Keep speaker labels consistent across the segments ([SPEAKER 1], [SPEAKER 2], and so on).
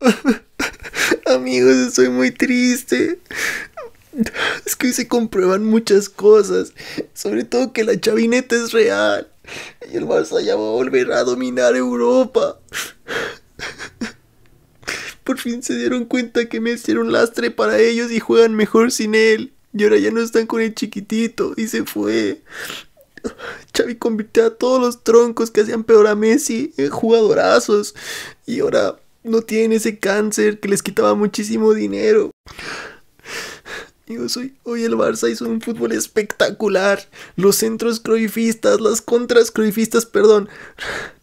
[SPEAKER 1] Amigos, estoy muy triste. Es que hoy se comprueban muchas cosas. Sobre todo que la chavineta es real. Y el Barça ya va a volver a dominar Europa. Por fin se dieron cuenta que me hicieron lastre para ellos y juegan mejor sin él. Y ahora ya no están con el chiquitito y se fue. Xavi convirtió a todos los troncos que hacían peor a Messi en jugadorazos. Y ahora no tienen ese cáncer que les quitaba muchísimo dinero. Hoy el Barça hizo un fútbol espectacular. Los centros croifistas, las contras croifistas, perdón.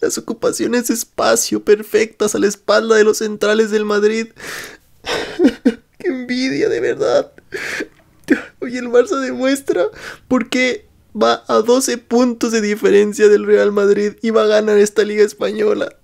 [SPEAKER 1] Las ocupaciones de espacio perfectas a la espalda de los centrales del Madrid. ¡Qué envidia, de verdad! Hoy el Barça demuestra por qué va a 12 puntos de diferencia del Real Madrid y va a ganar esta liga española.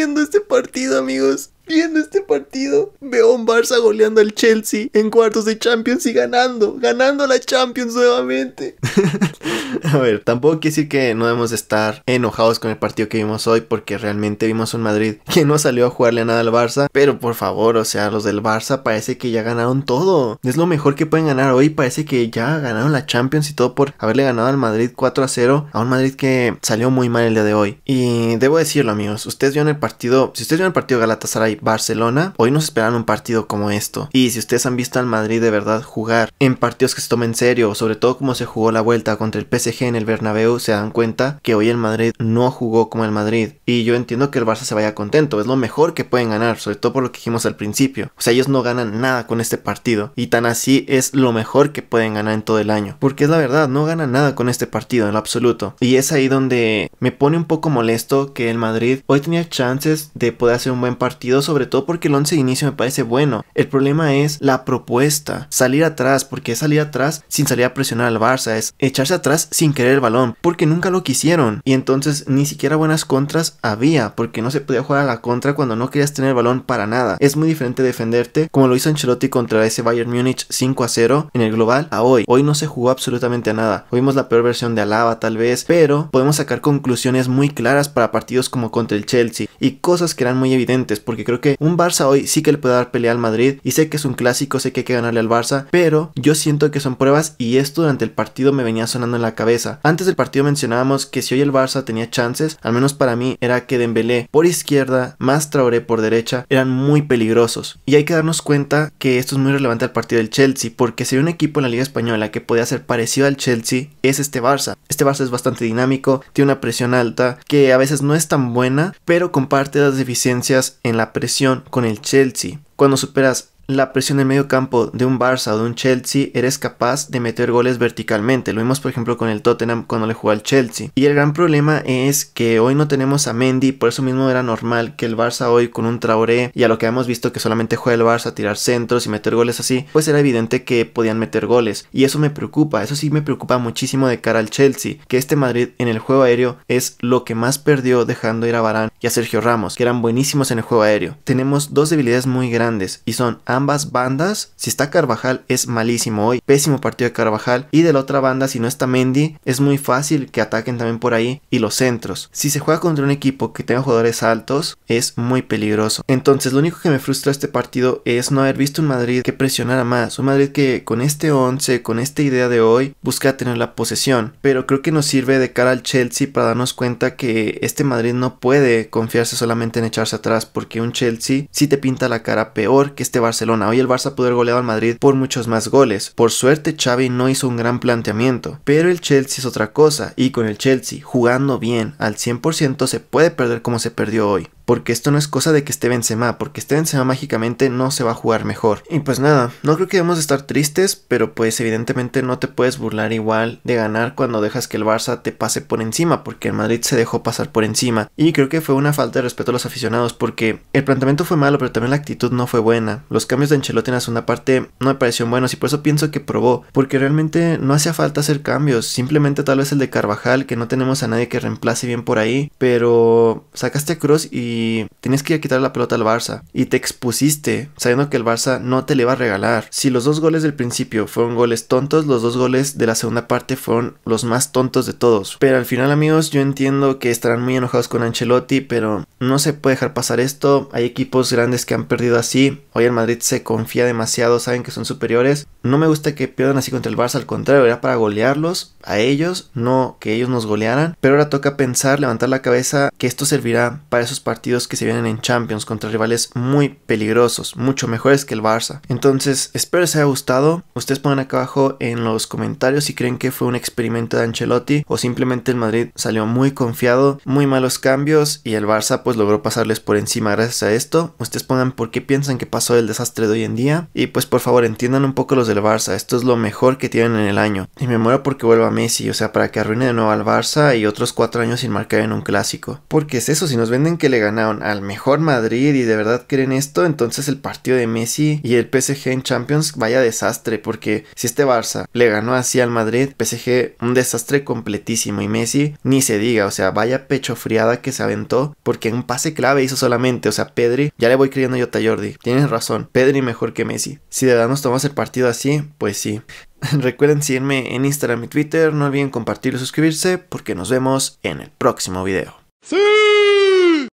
[SPEAKER 1] Viendo este partido, amigos, viendo este partido, veo un Barça goleando al Chelsea en cuartos de Champions y ganando, ganando la Champions nuevamente.
[SPEAKER 2] A ver, tampoco quiere decir que no debemos estar enojados con el partido que vimos hoy porque realmente vimos un Madrid que no salió a jugarle a nada al Barça. Pero por favor, o sea, los del Barça parece que ya ganaron todo. Es lo mejor que pueden ganar hoy. Parece que ya ganaron la Champions y todo por haberle ganado al Madrid 4 a 0. A un Madrid que salió muy mal el día de hoy. Y debo decirlo, amigos. Ustedes vieron el partido. Si ustedes vieron el partido Galatasaray-Barcelona, hoy nos esperan un partido como esto. Y si ustedes han visto al Madrid de verdad jugar en partidos que se tomen en serio, sobre todo como se jugó la vuelta contra el PSG en el Bernabéu se dan cuenta que hoy el Madrid no jugó como el Madrid. Y yo entiendo que el Barça se vaya contento, es lo mejor que pueden ganar, sobre todo por lo que dijimos al principio. O sea, ellos no ganan nada con este partido. Y tan así es lo mejor que pueden ganar en todo el año. Porque es la verdad, no ganan nada con este partido en lo absoluto. Y es ahí donde me pone un poco molesto que el Madrid hoy tenía chances de poder hacer un buen partido, sobre todo porque el 11 de inicio me parece bueno. El problema es la propuesta, salir atrás, porque salir atrás sin salir a presionar al Barça, es echarse atrás sin querer el balón, porque nunca lo quisieron. Y entonces ni siquiera buenas contras había, porque no se podía jugar a la contra cuando no querías tener balón para nada. Es muy diferente defenderte, como lo hizo Ancelotti contra ese Bayern Múnich 5 a 0 en el global, a hoy. Hoy no se jugó absolutamente a nada. Hoy vimos la peor versión de Alaba tal vez, pero podemos sacar conclusiones muy claras para partidos como contra el Chelsea y cosas que eran muy evidentes, porque creo que un Barça hoy sí que le puede dar pelea al Madrid y sé que es un clásico, sé que hay que ganarle al Barça, pero yo siento que son pruebas y esto durante el partido me venía sonando en la cabeza. Antes del partido mencionábamos que si hoy el Barça tenía chances, al menos para mí, era que Dembélé por izquierda, más Traoré por derecha, eran muy peligrosos. Y hay que darnos cuenta que esto es muy relevante al partido del Chelsea, porque si hay un equipo en la Liga Española que podía ser parecido al Chelsea, es este Barça. Este Barça es bastante dinámico, tiene una presión alta, que a veces no es tan buena, pero comparte las deficiencias en la presión con el Chelsea. Cuando superas la presión en medio campo de un Barça o de un Chelsea, eres capaz de meter goles verticalmente. Lo vimos, por ejemplo, con el Tottenham cuando le jugó al Chelsea. Y el gran problema es que hoy no tenemos a Mendy, por eso mismo era normal que el Barça hoy con un Traoré y a lo que hemos visto que solamente juega el Barça tirar centros y meter goles así, pues era evidente que podían meter goles. Y eso me preocupa, eso sí me preocupa muchísimo de cara al Chelsea, que este Madrid en el juego aéreo es lo que más perdió dejando ir a Barán y a Sergio Ramos, que eran buenísimos en el juego aéreo. Tenemos dos debilidades muy grandes y son ambas bandas, si está Carvajal es malísimo hoy, pésimo partido de Carvajal y de la otra banda si no está Mendy es muy fácil que ataquen también por ahí y los centros. Si se juega contra un equipo que tenga jugadores altos es muy peligroso. Entonces lo único que me frustra este partido es no haber visto un Madrid que presionara más, un Madrid que con este 11, con esta idea de hoy busca tener la posesión, pero creo que nos sirve de cara al Chelsea para darnos cuenta que este Madrid no puede confiarse solamente en echarse atrás porque un Chelsea sí te pinta la cara peor que este Barcelona. Hoy el Barça pudo haber goleado al Madrid por muchos más goles. Por suerte Xavi no hizo un gran planteamiento, pero el Chelsea es otra cosa y con el Chelsea jugando bien al 100% se puede perder como se perdió hoy porque esto no es cosa de que esté Benzema, porque esté Benzema mágicamente no se va a jugar mejor. Y pues nada, no creo que debamos estar tristes, pero pues evidentemente no te puedes burlar igual de ganar cuando dejas que el Barça te pase por encima, porque el Madrid se dejó pasar por encima. Y creo que fue una falta de respeto a los aficionados, porque el planteamiento fue malo, pero también la actitud no fue buena. Los cambios de Ancelotti en la segunda parte no me parecieron buenos y por eso pienso que probó, porque realmente no hacía falta hacer cambios, simplemente tal vez el de Carvajal, que no tenemos a nadie que reemplace bien por ahí, pero sacaste a Cross y y tenías que ir a quitar la pelota al Barça y te expusiste sabiendo que el Barça no te le iba a regalar. Si los dos goles del principio fueron goles tontos, los dos goles de la segunda parte fueron los más tontos de todos. Pero al final amigos yo entiendo que estarán muy enojados con Ancelotti, pero no se puede dejar pasar esto. Hay equipos grandes que han perdido así. Hoy el Madrid se confía demasiado, saben que son superiores. No me gusta que pierdan así contra el Barça, al contrario, era para golearlos a ellos, no que ellos nos golearan. Pero ahora toca pensar, levantar la cabeza que esto servirá para esos que se vienen en Champions contra rivales muy peligrosos, mucho mejores que el Barça. Entonces, espero les haya gustado. Ustedes pongan acá abajo en los comentarios si creen que fue un experimento de Ancelotti o simplemente el Madrid salió muy confiado, muy malos cambios y el Barça pues logró pasarles por encima gracias a esto. Ustedes pongan por qué piensan que pasó el desastre de hoy en día y pues por favor entiendan un poco los del Barça. Esto es lo mejor que tienen en el año. Y me muero porque vuelva Messi, o sea, para que arruine de nuevo al Barça y otros cuatro años sin marcar en un clásico. Porque es eso, si nos venden que le ganaron al mejor Madrid y de verdad creen esto, entonces el partido de Messi y el PSG en Champions vaya desastre. Porque si este Barça le ganó así al Madrid, PSG un desastre completísimo y Messi ni se diga, o sea, vaya pecho friada que se aventó porque un pase clave hizo solamente, o sea, Pedri, ya le voy creyendo yo a Jordi, tienes razón, Pedri mejor que Messi. Si de verdad nos tomamos el partido así, pues sí. Recuerden seguirme en Instagram y Twitter, no olviden compartir y suscribirse porque nos vemos en el próximo video. ¡Sí!